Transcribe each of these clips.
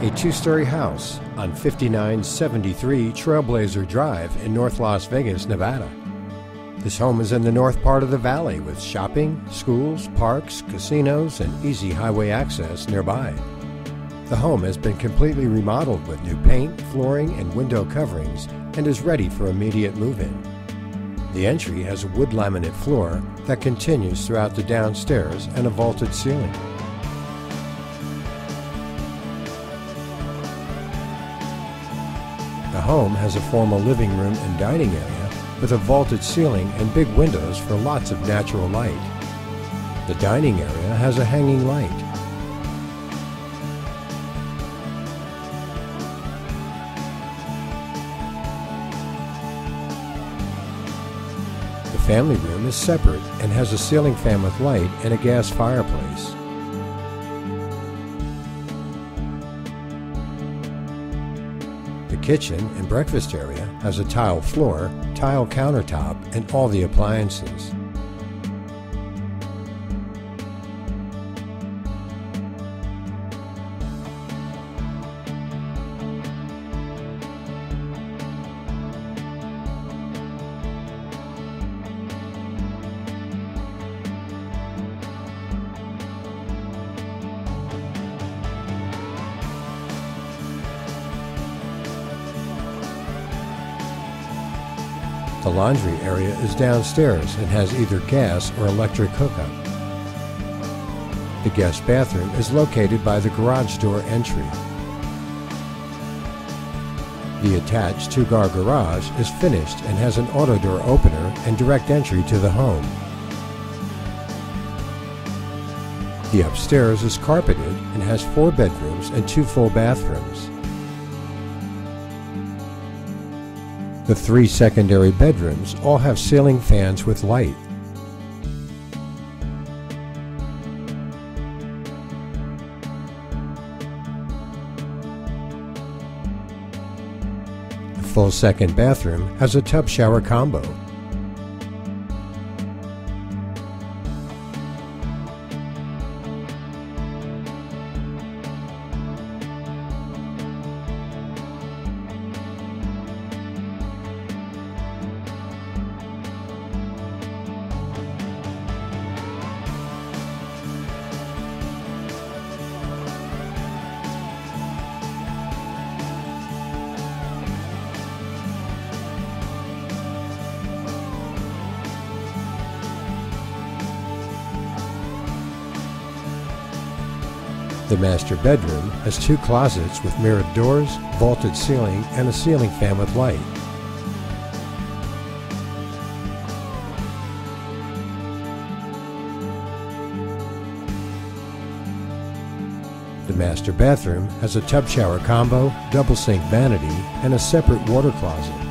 a two story house on 5973 Trailblazer Drive in North Las Vegas, Nevada. This home is in the north part of the valley with shopping, schools, parks, casinos, and easy highway access nearby. The home has been completely remodeled with new paint, flooring, and window coverings and is ready for immediate move in. The entry has a wood laminate floor that continues throughout the downstairs and a vaulted ceiling. The home has a formal living room and dining area with a vaulted ceiling and big windows for lots of natural light. The dining area has a hanging light. The family room is separate and has a ceiling fan with light and a gas fireplace. Kitchen and breakfast area has a tile floor, tile countertop, and all the appliances. The laundry area is downstairs and has either gas or electric hookup. The guest bathroom is located by the garage door entry. The attached two-car garage is finished and has an auto door opener and direct entry to the home. The upstairs is carpeted and has four bedrooms and two full bathrooms. The three secondary bedrooms all have ceiling fans with light. The full second bathroom has a tub shower combo. The master bedroom has two closets with mirrored doors, vaulted ceiling, and a ceiling fan with light. The master bathroom has a tub shower combo, double sink vanity, and a separate water closet.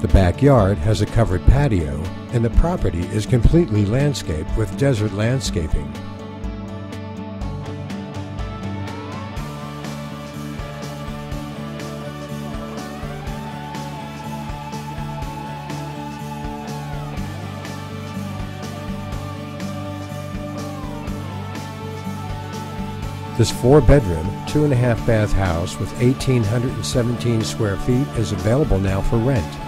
The backyard has a covered patio, and the property is completely landscaped with desert landscaping. This four bedroom, two and a half bath house with 1,817 square feet is available now for rent.